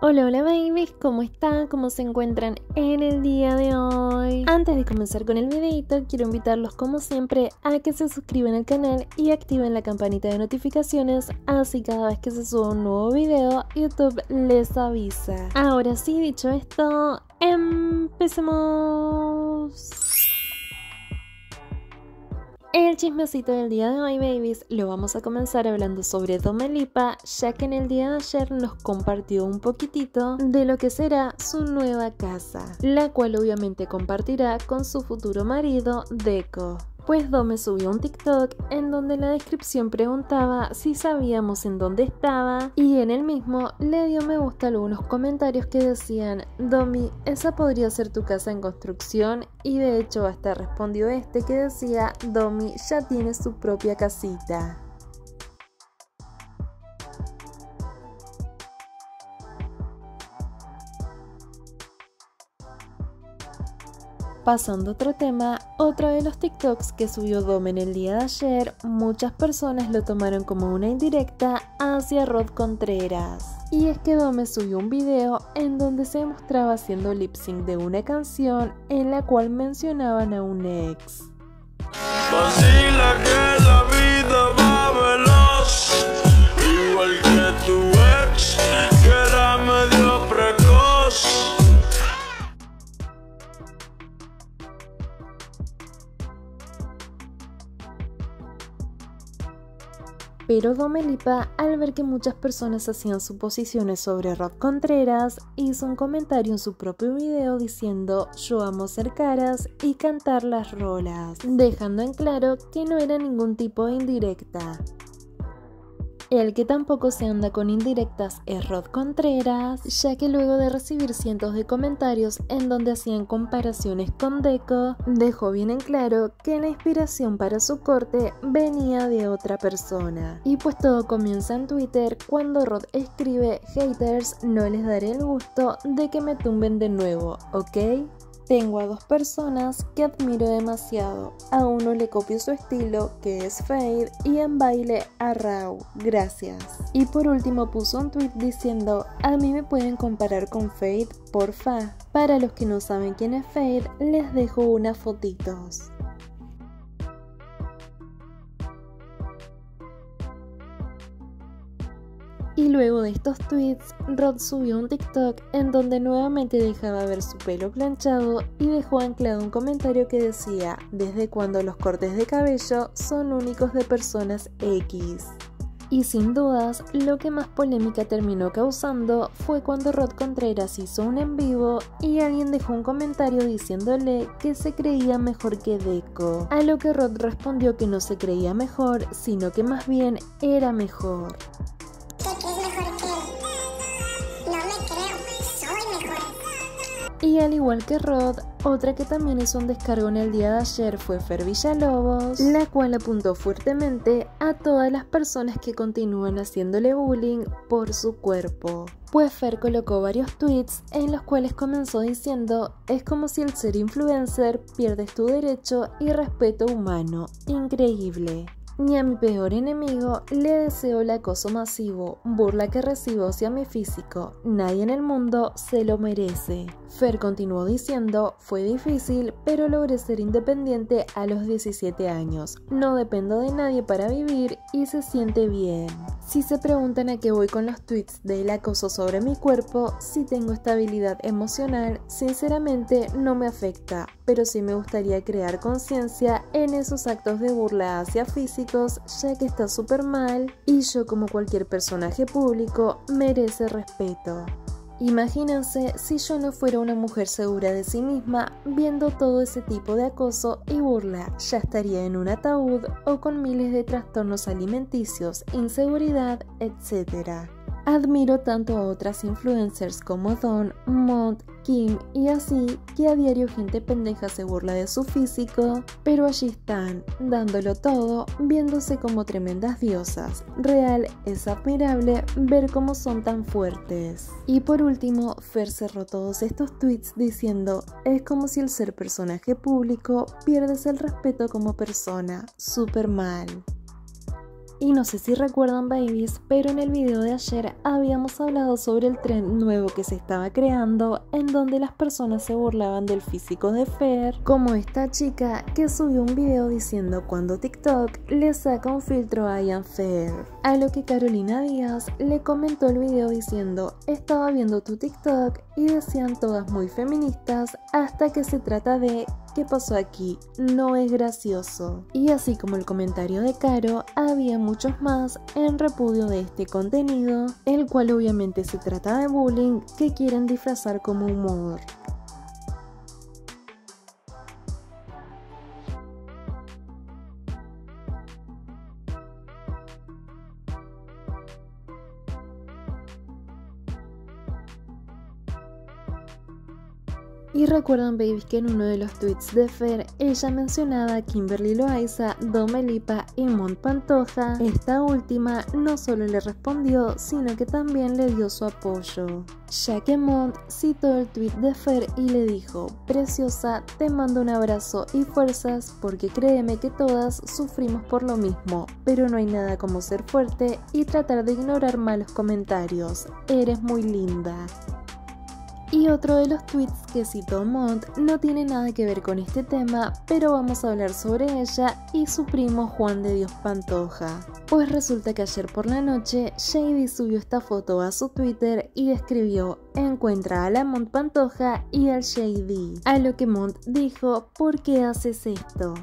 Hola, hola babies, ¿cómo están? ¿Cómo se encuentran en el día de hoy? Antes de comenzar con el videito, quiero invitarlos como siempre a que se suscriban al canal y activen la campanita de notificaciones, así cada vez que se suba un nuevo video, YouTube les avisa. Ahora sí, dicho esto, empecemos. El chismecito del día de hoy, babies, lo vamos a comenzar hablando sobre Domelipa, ya que en el día de ayer nos compartió un poquitito de lo que será su nueva casa, la cual obviamente compartirá con su futuro marido, Deco pues Dome subió un TikTok en donde la descripción preguntaba si sabíamos en dónde estaba y en el mismo le dio me gusta algunos comentarios que decían Domi, esa podría ser tu casa en construcción y de hecho hasta respondió este que decía Domi ya tiene su propia casita. Pasando a otro tema, otro de los TikToks que subió Dom en el día de ayer, muchas personas lo tomaron como una indirecta hacia Rod Contreras. Y es que Dome subió un video en donde se mostraba haciendo lip sync de una canción en la cual mencionaban a un ex. Pero Domelipa, al ver que muchas personas hacían suposiciones sobre Rod Contreras, hizo un comentario en su propio video diciendo yo amo ser caras y cantar las rolas, dejando en claro que no era ningún tipo de indirecta. El que tampoco se anda con indirectas es Rod Contreras, ya que luego de recibir cientos de comentarios en donde hacían comparaciones con Deco, dejó bien en claro que la inspiración para su corte venía de otra persona. Y pues todo comienza en Twitter cuando Rod escribe haters no les daré el gusto de que me tumben de nuevo, ¿ok? Tengo a dos personas que admiro demasiado. A uno le copio su estilo, que es Fade, y en baile a Rau. Gracias. Y por último puso un tweet diciendo, a mí me pueden comparar con Fade, porfa. Para los que no saben quién es Fade, les dejo unas fotitos. Y luego de estos tweets, Rod subió un TikTok en donde nuevamente dejaba ver su pelo planchado y dejó anclado un comentario que decía, desde cuando los cortes de cabello son únicos de personas X. Y sin dudas, lo que más polémica terminó causando fue cuando Rod Contreras hizo un en vivo y alguien dejó un comentario diciéndole que se creía mejor que Deco, a lo que Rod respondió que no se creía mejor, sino que más bien era mejor. Y al igual que Rod, otra que también hizo un descargo en el día de ayer fue Fer Villalobos, la cual apuntó fuertemente a todas las personas que continúan haciéndole bullying por su cuerpo. Pues Fer colocó varios tweets en los cuales comenzó diciendo, es como si el ser influencer pierdes tu derecho y respeto humano. Increíble. Ni a mi peor enemigo le deseo el acoso masivo, burla que recibo hacia mi físico. Nadie en el mundo se lo merece. Fer continuó diciendo, fue difícil, pero logré ser independiente a los 17 años. No dependo de nadie para vivir y se siente bien. Si se preguntan a qué voy con los tweets del acoso sobre mi cuerpo, si tengo estabilidad emocional, sinceramente no me afecta, pero sí me gustaría crear conciencia en esos actos de burla hacia físicos, ya que está súper mal y yo como cualquier personaje público merece respeto. Imagínense si yo no fuera una mujer segura de sí misma viendo todo ese tipo de acoso y burla, ya estaría en un ataúd o con miles de trastornos alimenticios, inseguridad, etc. Admiro tanto a otras influencers como Don, Mont, Kim y así que a diario gente pendeja se burla de su físico, pero allí están, dándolo todo, viéndose como tremendas diosas. Real es admirable ver cómo son tan fuertes. Y por último, Fer cerró todos estos tweets diciendo, es como si el ser personaje público pierdes el respeto como persona, súper mal. Y no sé si recuerdan babies, pero en el video de ayer habíamos hablado sobre el tren nuevo que se estaba creando en donde las personas se burlaban del físico de Fer, como esta chica que subió un video diciendo cuando TikTok le saca un filtro a Ian Fer. A lo que Carolina Díaz le comentó el video diciendo estaba viendo tu TikTok y decían todas muy feministas hasta que se trata de ¿qué pasó aquí? No es gracioso. Y así como el comentario de Caro, había muchos más en repudio de este contenido, el cual obviamente se trata de bullying que quieren disfrazar como humor. Y recuerdan, babies, que en uno de los tweets de Fer, ella mencionaba a Kimberly Loaiza, Domelipa y Mont Pantoja. Esta última no solo le respondió, sino que también le dio su apoyo. Ya que Mont citó el tweet de Fer y le dijo, Preciosa, te mando un abrazo y fuerzas porque créeme que todas sufrimos por lo mismo, pero no hay nada como ser fuerte y tratar de ignorar malos comentarios. Eres muy linda. Y otro de los tweets que citó Mont no tiene nada que ver con este tema, pero vamos a hablar sobre ella y su primo Juan de Dios Pantoja. Pues resulta que ayer por la noche Shady subió esta foto a su Twitter y escribió encuentra a la Mont Pantoja y al Shady. A lo que Mont dijo, ¿por qué haces esto?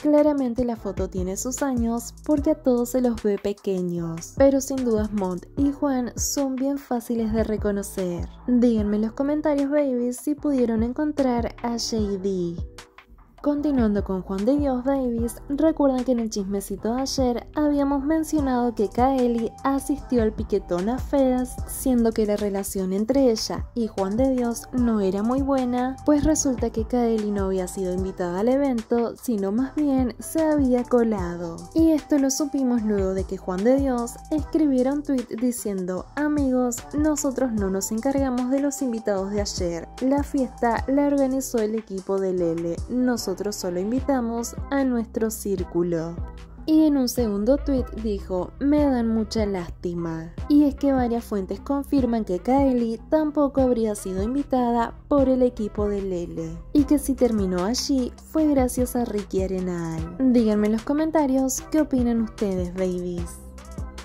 Claramente la foto tiene sus años porque a todos se los ve pequeños, pero sin dudas Mont y Juan son bien fáciles de reconocer. Díganme en los comentarios babies si pudieron encontrar a JD. Continuando con Juan de Dios Davis, recuerdan que en el chismecito de ayer habíamos mencionado que Kaeli asistió al piquetón a siendo que la relación entre ella y Juan de Dios no era muy buena, pues resulta que Kaeli no había sido invitada al evento, sino más bien se había colado. Y esto lo supimos luego de que Juan de Dios escribiera un tweet diciendo, amigos, nosotros no nos encargamos de los invitados de ayer, la fiesta la organizó el equipo de Lele, nosotros solo invitamos a nuestro círculo. Y en un segundo tweet dijo, me dan mucha lástima. Y es que varias fuentes confirman que Kylie tampoco habría sido invitada por el equipo de Lele. Y que si terminó allí fue gracias a Ricky Arenal. Díganme en los comentarios qué opinan ustedes, babies.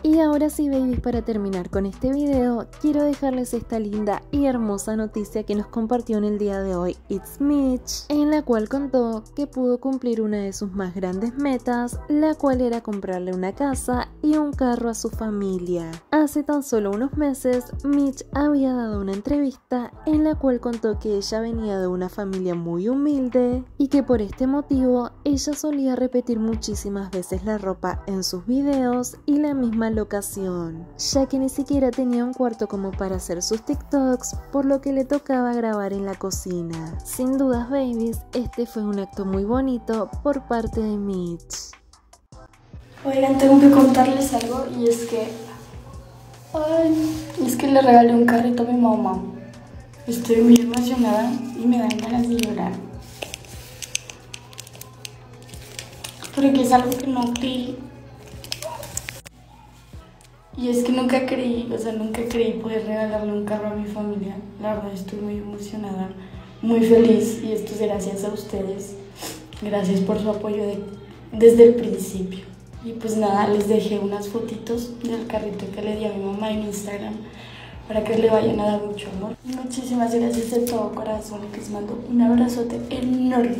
Y ahora sí, babies, para terminar con este video, quiero dejarles esta linda y hermosa noticia que nos compartió en el día de hoy It's Mitch, en la cual contó que pudo cumplir una de sus más grandes metas, la cual era comprarle una casa y un carro a su familia. Hace tan solo unos meses, Mitch había dado una entrevista en la cual contó que ella venía de una familia muy humilde y que por este motivo ella solía repetir muchísimas veces la ropa en sus videos y la misma locación, ya que ni siquiera tenía un cuarto como para hacer sus TikToks, por lo que le tocaba grabar en la cocina. Sin dudas, babies, este fue un acto muy bonito por parte de Mitch. Oigan, tengo que contarles algo y es que... Ay, es que le regalé un carrito a mi mamá. Estoy muy emocionada y me dan ganas de llorar. Porque es algo que no creí y es que nunca creí, o sea, nunca creí poder regalarle un carro a mi familia. La verdad estoy muy emocionada, muy feliz y esto es gracias a ustedes. Gracias por su apoyo desde el principio. Y pues nada, les dejé unas fotitos del carrito que le di a mi mamá en Instagram para que le vayan a dar mucho amor. Muchísimas gracias de todo corazón. Les mando un abrazote enorme.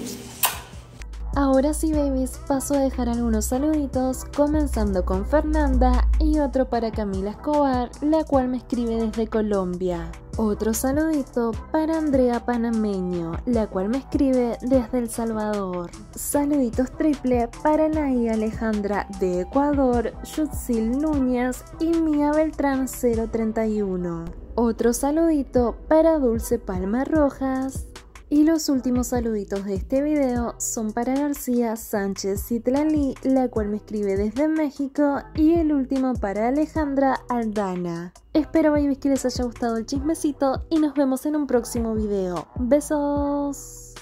Ahora sí, babies, paso a dejar algunos saluditos, comenzando con Fernanda y otro para Camila Escobar, la cual me escribe desde Colombia. Otro saludito para Andrea Panameño, la cual me escribe desde El Salvador. Saluditos triple para Nay Alejandra de Ecuador, Yutzil Núñez y Mía Beltrán 031. Otro saludito para Dulce Palma Rojas. Y los últimos saluditos de este video son para García Sánchez Citlali, la cual me escribe desde México, y el último para Alejandra Aldana. Espero babies que les haya gustado el chismecito y nos vemos en un próximo video. Besos.